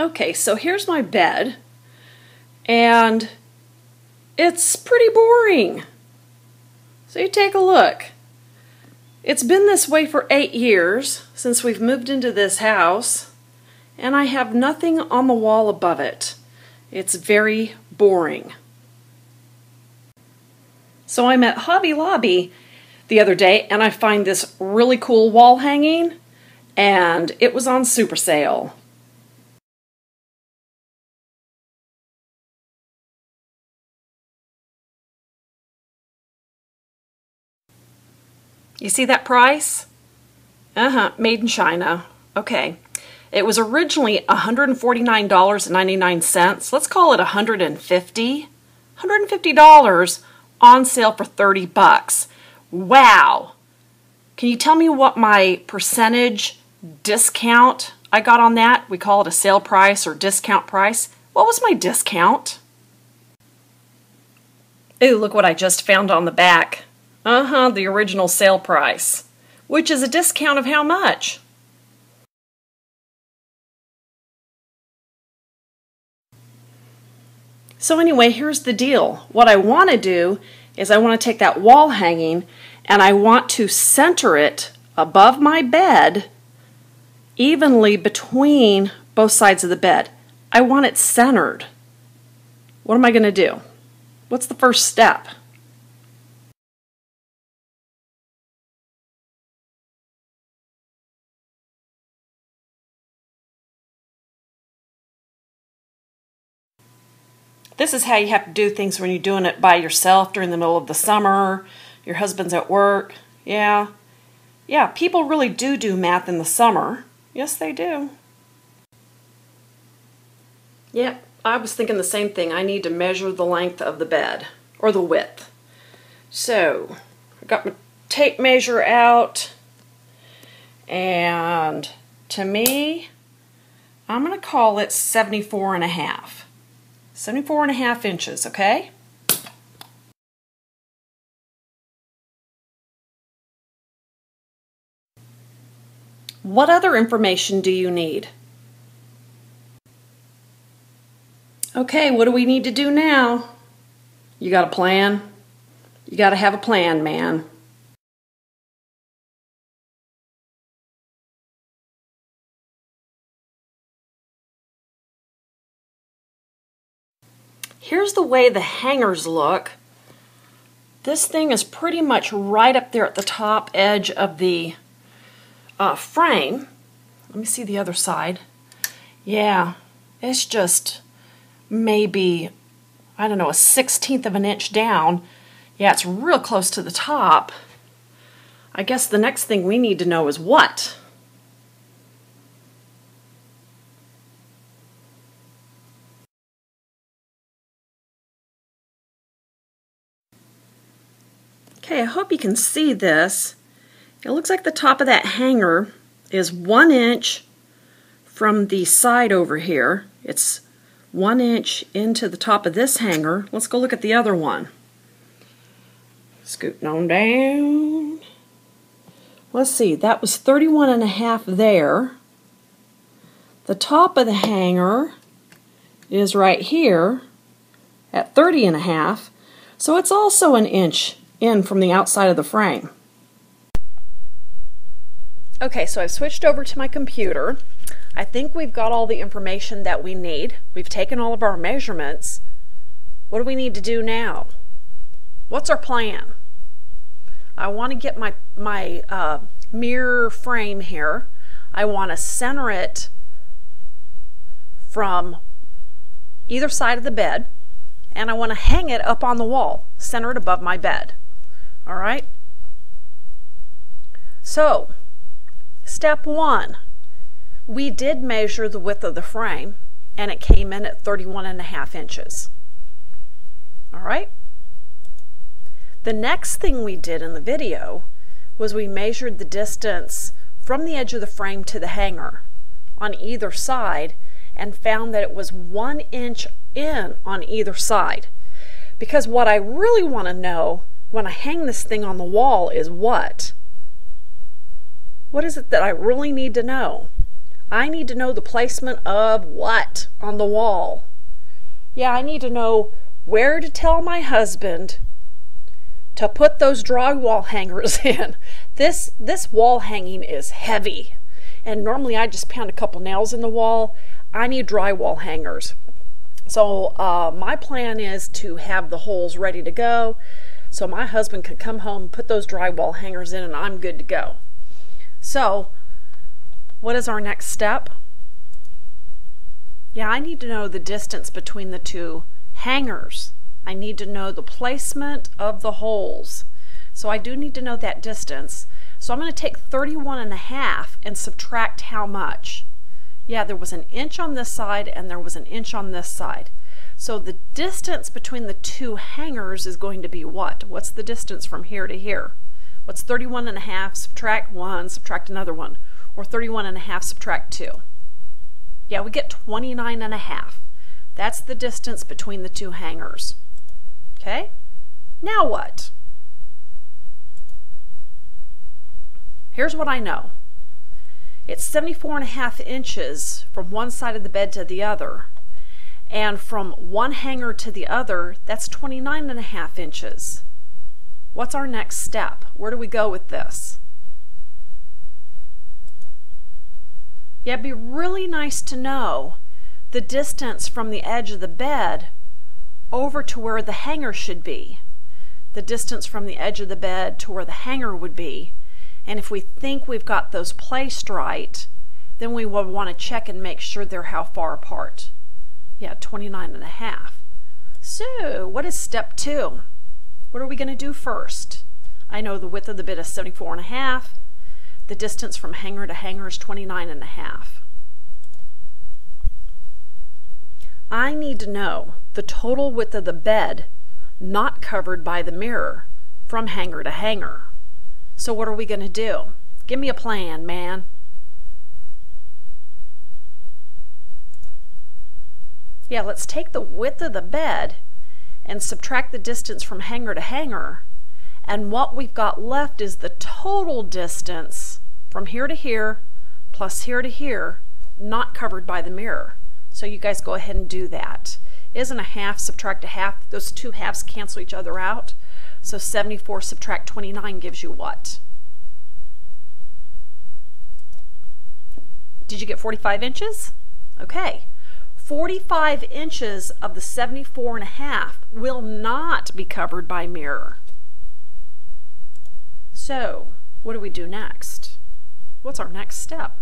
Okay, so here's my bed, and it's pretty boring. So you take a look. It's been this way for eight years since we've moved into this house, and I have nothing on the wall above it. It's very boring. So I'm at Hobby Lobby the other day, and I find this really cool wall hanging, and it was on super sale. You see that price? Uh-huh, made in China. Okay. It was originally $149.99. Let's call it $150. $150 on sale for 30 bucks. Wow. Can you tell me what my percentage discount I got on that? We call it a sale price or discount price. What was my discount? Ooh, look what I just found on the back. Uh-huh, the original sale price. Which is a discount of how much? So anyway, here's the deal. What I want to do is I want to take that wall hanging and I want to center it above my bed evenly between both sides of the bed. I want it centered. What am I going to do? What's the first step? This is how you have to do things when you're doing it by yourself during the middle of the summer. Your husband's at work. Yeah. Yeah, people really do do math in the summer. Yes, they do. Yep, I was thinking the same thing. I need to measure the length of the bed, or the width. So, I got my tape measure out, and to me, I'm going to call it 74 and a half. 74 and a half inches, okay? What other information do you need? Okay, what do we need to do now? You got a plan? You got to have a plan, man. Here's the way the hangers look. This thing is pretty much right up there at the top edge of the uh, frame. Let me see the other side. Yeah, it's just maybe, I don't know, a sixteenth of an inch down. Yeah, it's real close to the top. I guess the next thing we need to know is what? I hope you can see this. It looks like the top of that hanger is one inch from the side over here. It's one inch into the top of this hanger. Let's go look at the other one. Scooting on down. Let's see, that was 31 and a half there. The top of the hanger is right here at 30 and a half. So it's also an inch in from the outside of the frame. Okay, so I've switched over to my computer. I think we've got all the information that we need. We've taken all of our measurements. What do we need to do now? What's our plan? I want to get my, my uh, mirror frame here. I want to center it from either side of the bed and I want to hang it up on the wall, center it above my bed. All right? So, step one, we did measure the width of the frame and it came in at 31 and a half inches. All right? The next thing we did in the video was we measured the distance from the edge of the frame to the hanger on either side and found that it was one inch in on either side. Because what I really want to know when I hang this thing on the wall is what? What is it that I really need to know? I need to know the placement of what on the wall. Yeah, I need to know where to tell my husband to put those drywall hangers in. This this wall hanging is heavy. And normally I just pound a couple nails in the wall. I need drywall hangers. So uh, my plan is to have the holes ready to go so my husband could come home, put those drywall hangers in, and I'm good to go. So what is our next step? Yeah, I need to know the distance between the two hangers. I need to know the placement of the holes. So I do need to know that distance. So I'm going to take 31 and a half and subtract how much? Yeah, there was an inch on this side and there was an inch on this side. So the distance between the two hangers is going to be what? What's the distance from here to here? What's 31 and a half, subtract 1, subtract another one? or 31 and a half subtract 2. Yeah, we get 29 and a half. That's the distance between the two hangers. Okay? Now what? Here's what I know. It's 74 and a half inches from one side of the bed to the other. And from one hanger to the other, that's 29 and a half inches. What's our next step? Where do we go with this? Yeah, it'd be really nice to know the distance from the edge of the bed over to where the hanger should be, the distance from the edge of the bed to where the hanger would be. And if we think we've got those placed right, then we would want to check and make sure they're how far apart. Yeah, 29 and a half. So what is step two? What are we going to do first? I know the width of the bed is 74 and a half. The distance from hanger to hanger is 29 and a half. I need to know the total width of the bed not covered by the mirror from hanger to hanger. So what are we going to do? Give me a plan, man. Yeah, let's take the width of the bed and subtract the distance from hanger to hanger. And what we've got left is the total distance from here to here plus here to here not covered by the mirror. So you guys go ahead and do that. Isn't a half subtract a half? Those two halves cancel each other out. So 74 subtract 29 gives you what? Did you get 45 inches? Okay. 45 inches of the 74 and a half will not be covered by mirror. So, what do we do next? What's our next step?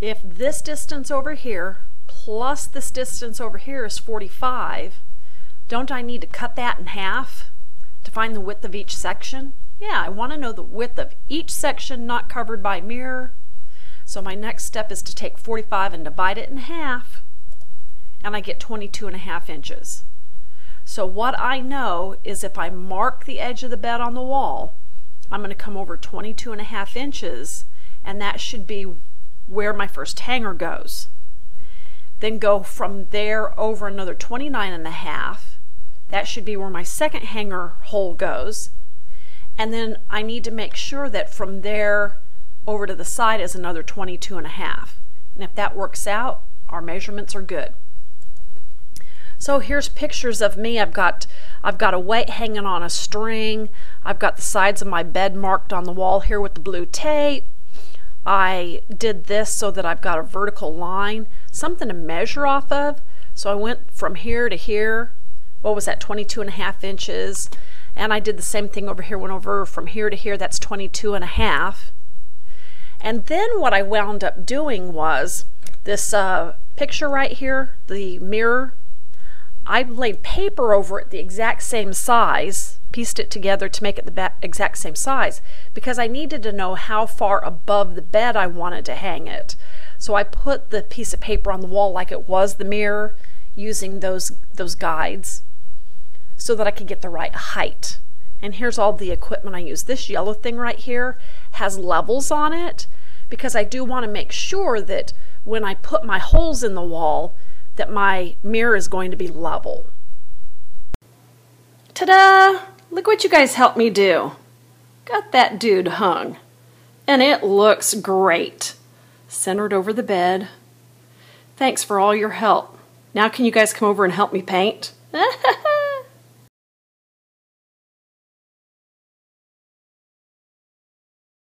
If this distance over here plus this distance over here is 45, don't I need to cut that in half to find the width of each section? Yeah, I want to know the width of each section not covered by mirror. So my next step is to take 45 and divide it in half, and I get 22 and a half inches. So what I know is if I mark the edge of the bed on the wall, I'm going to come over 22 and a half inches and that should be where my first hanger goes. Then go from there over another 29 and a half. That should be where my second hanger hole goes. And then I need to make sure that from there over to the side is another 22 and a half. And if that works out, our measurements are good. So here's pictures of me. I've got I've got a weight hanging on a string. I've got the sides of my bed marked on the wall here with the blue tape. I did this so that I've got a vertical line, something to measure off of. So I went from here to here. What was that, 22 and a half inches? And I did the same thing over here, went over from here to here, that's 22 and a half. And then what I wound up doing was this uh, picture right here, the mirror, I laid paper over it the exact same size, pieced it together to make it the exact same size, because I needed to know how far above the bed I wanted to hang it. So I put the piece of paper on the wall like it was the mirror, using those, those guides, so that I could get the right height. And here's all the equipment I use. This yellow thing right here has levels on it, because I do want to make sure that when I put my holes in the wall, that my mirror is going to be level. Ta-da! Look what you guys helped me do. Got that dude hung. And it looks great. Centered over the bed. Thanks for all your help. Now can you guys come over and help me paint?